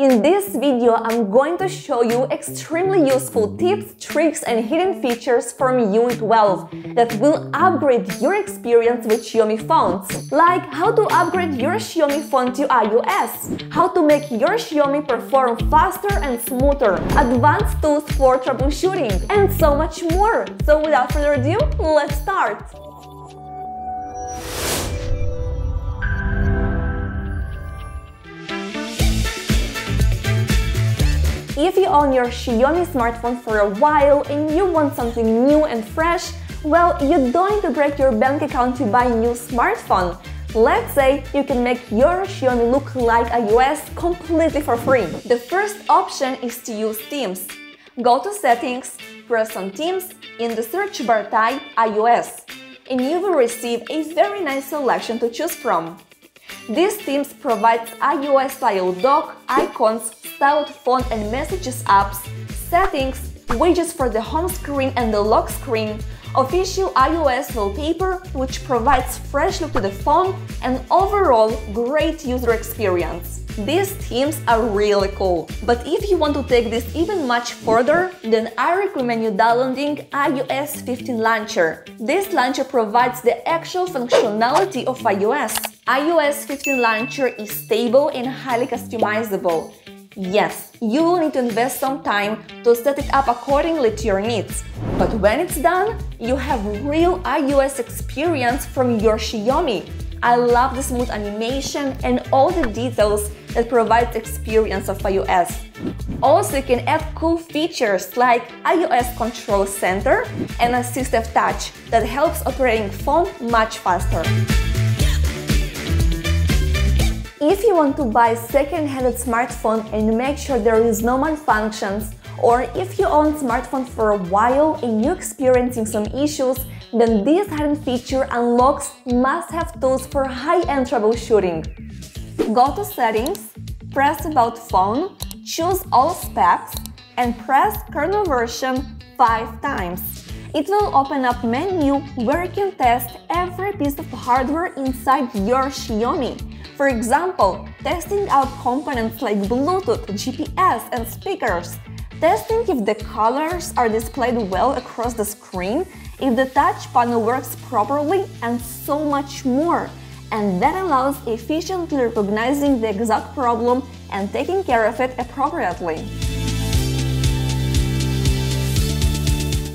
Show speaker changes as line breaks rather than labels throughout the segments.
In this video, I'm going to show you extremely useful tips, tricks and hidden features from MIUI 12 that will upgrade your experience with Xiaomi phones. Like how to upgrade your Xiaomi phone to iOS, how to make your Xiaomi perform faster and smoother, advanced tools for troubleshooting, and so much more. So without further ado, let's start! If you own your Xiaomi smartphone for a while and you want something new and fresh, well, you don't need to break your bank account to buy a new smartphone. Let's say you can make your Xiaomi look like iOS completely for free. The first option is to use Themes. Go to Settings, press on Themes, in the search bar type iOS, and you will receive a very nice selection to choose from. These themes provide iOS style dock, icons, styled font and messages apps, settings, widgets for the home screen and the lock screen, official iOS wallpaper which provides fresh look to the phone and overall great user experience. These themes are really cool, but if you want to take this even much further, then I recommend you downloading iOS 15 Launcher. This launcher provides the actual functionality of iOS. iOS 15 Launcher is stable and highly customizable. Yes, you will need to invest some time to set it up accordingly to your needs. But when it's done, you have real iOS experience from your Xiaomi. I love the smooth animation and all the details that provides experience of iOS. Also, you can add cool features like iOS Control Center and Assistive Touch that helps operating phone much faster. If you want to buy second-hand smartphone and make sure there is no malfunctions, or if you own smartphone for a while and you're experiencing some issues, then this hidden feature unlocks must-have tools for high-end troubleshooting. Go to Settings, press About Phone, choose All Specs, and press Kernel version 5 times. It will open up menu where you can test every piece of hardware inside your Xiaomi. For example, testing out components like Bluetooth, GPS, and speakers. Testing if the colors are displayed well across the screen, if the touch panel works properly, and so much more. And that allows efficiently recognizing the exact problem and taking care of it appropriately.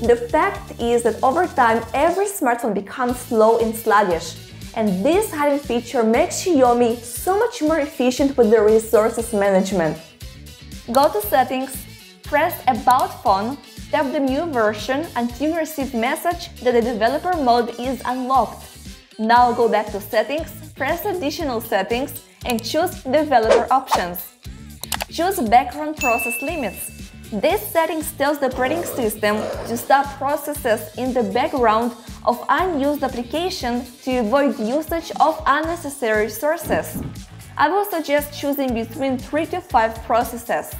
The fact is that over time, every smartphone becomes slow and sluggish and this hidden feature makes Xiaomi so much more efficient with the resources management. Go to Settings, press About Phone, tap the MIUI version until you receive message that the developer mode is unlocked. Now go back to Settings, press Additional Settings and choose Developer Options. Choose Background Process Limits. This setting tells the operating system to stop processes in the background of unused application to avoid usage of unnecessary resources. I will suggest choosing between 3 to 5 processes.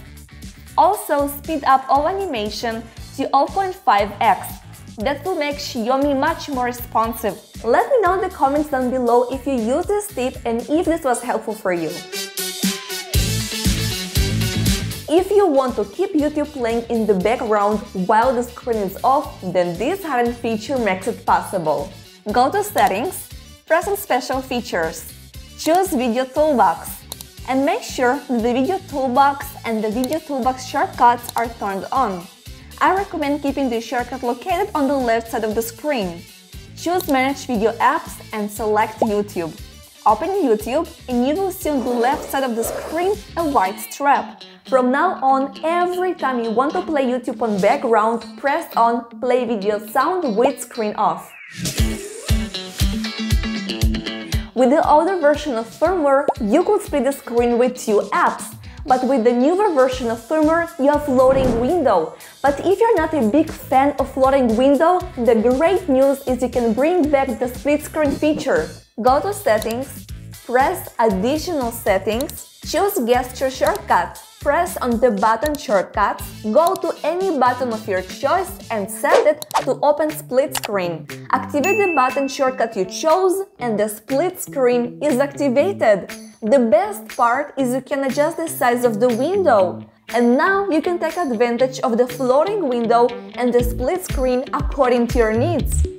Also, speed up all animation to 0.5x. That will make Xiaomi much more responsive. Let me know in the comments down below if you use this tip and if this was helpful for you. If you want to keep YouTube playing in the background while the screen is off, then this hidden feature makes it possible. Go to Settings, press on Special Features, choose Video Toolbox, and make sure the Video Toolbox and the Video Toolbox shortcuts are turned on. I recommend keeping the shortcut located on the left side of the screen. Choose Manage Video Apps and select YouTube. Open YouTube and you will see on the left side of the screen a white strap. From now on, every time you want to play YouTube on background, press on Play Video Sound with screen off. With the older version of firmware, you could split the screen with two apps. But with the newer version of firmware, you have floating window. But if you're not a big fan of floating window, the great news is you can bring back the split screen feature. Go to Settings, press Additional Settings, choose Gesture Shortcut, press on the button shortcuts, go to any button of your choice and set it to open split screen. Activate the button shortcut you chose and the split screen is activated. The best part is you can adjust the size of the window. And now you can take advantage of the floating window and the split screen according to your needs.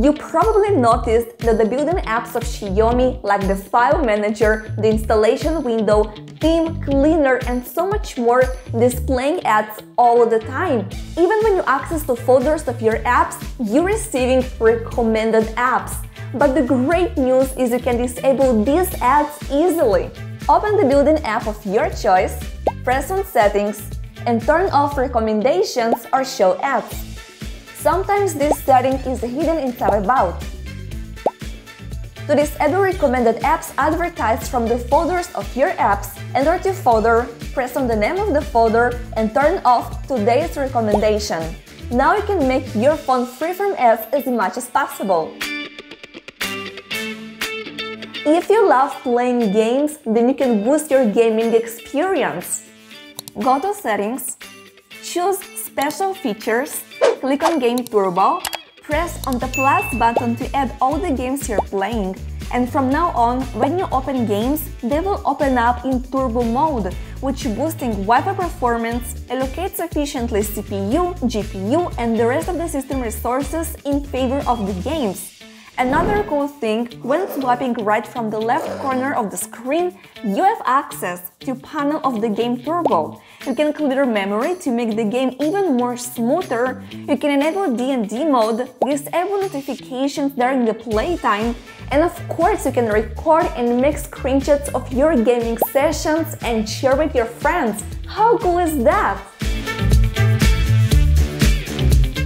You probably noticed that the built-in apps of Xiaomi like the File Manager, the installation window, theme, cleaner and so much more displaying ads all the time. Even when you access the folders of your apps, you're receiving recommended apps. But the great news is you can disable these ads easily. Open the built-in app of your choice, press on Settings, and turn off recommendations or show ads. Sometimes this setting is hidden inside About. To disable recommended apps advertised from the folders of your apps, enter to folder, press on the name of the folder and turn off today's recommendation. Now you can make your phone free from ads as much as possible. If you love playing games, then you can boost your gaming experience. Go to Settings, choose Special Features, click on Game Turbo, press on the plus button to add all the games you're playing. And from now on, when you open games, they will open up in turbo mode, which boosting Wi-Fi performance, allocates efficiently CPU, GPU and the rest of the system resources in favor of the games. Another cool thing, when swiping right from the left corner of the screen, you have access to panel of the game turbo. You can clear memory to make the game even more smoother. You can enable DND mode, disable notifications during the playtime, and of course you can record and make screenshots of your gaming sessions and share with your friends. How cool is that?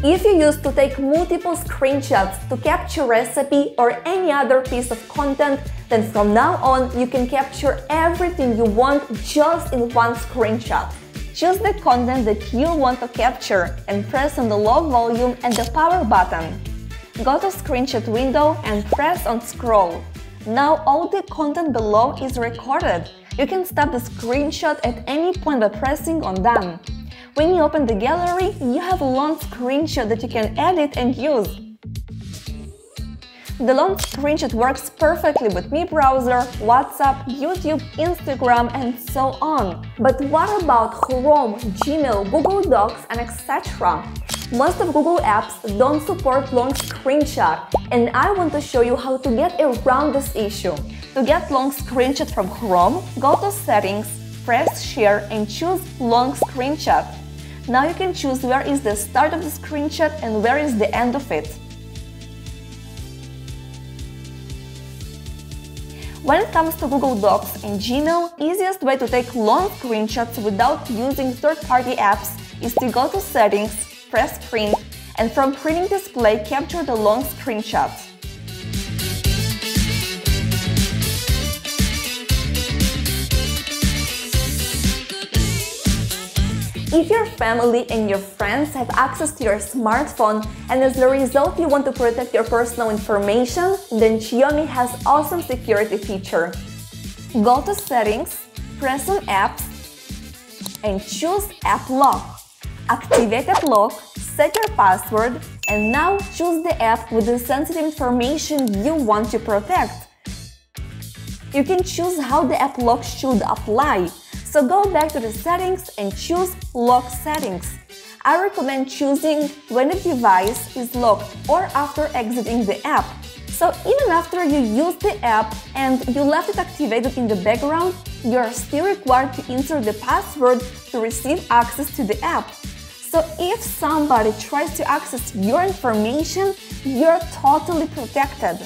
If you used to take multiple screenshots to capture recipe or any other piece of content, then from now on you can capture everything you want just in one screenshot. Choose the content that you want to capture and press on the low volume and the power button. Go to screenshot window and press on scroll. Now all the content below is recorded. You can stop the screenshot at any point by pressing on done. When you open the gallery, you have a long screenshot that you can edit and use. The long screenshot works perfectly with Mi Browser, WhatsApp, YouTube, Instagram and so on. But what about Chrome, Gmail, Google Docs and etc.? Most of Google apps don't support long screenshot, and I want to show you how to get around this issue. To get long screenshot from Chrome, go to Settings, press Share and choose Long Screenshot. Now you can choose where is the start of the screenshot and where is the end of it. When it comes to Google Docs and Gmail, easiest way to take long screenshots without using third-party apps is to go to Settings, press Print, and from Printing Display capture the long screenshot. If your family and your friends have access to your smartphone and as a result you want to protect your personal information, then Xiaomi has awesome security feature. Go to Settings, press on Apps, and choose App Lock. Activate App Lock, set your password, and now choose the app with the sensitive information you want to protect. You can choose how the app lock should apply, so go back to the settings and choose Lock Settings. I recommend choosing when the device is locked or after exiting the app. So even after you use the app and you left it activated in the background, you are still required to enter the password to receive access to the app. So if somebody tries to access your information, you're totally protected.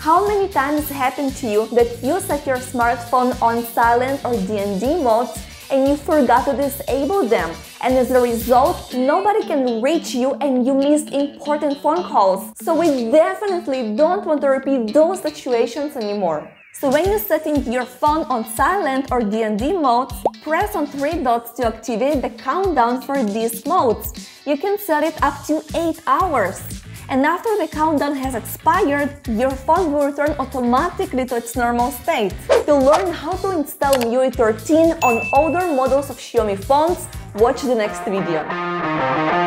How many times happened to you that you set your smartphone on silent or DND modes and you forgot to disable them and as a result nobody can reach you and you missed important phone calls. So we definitely don't want to repeat those situations anymore. So when you're setting your phone on silent or DND modes, press on three dots to activate the countdown for these modes. You can set it up to 8 hours and after the countdown has expired, your phone will return automatically to its normal state. To learn how to install MIUI 13 on older models of Xiaomi phones, watch the next video.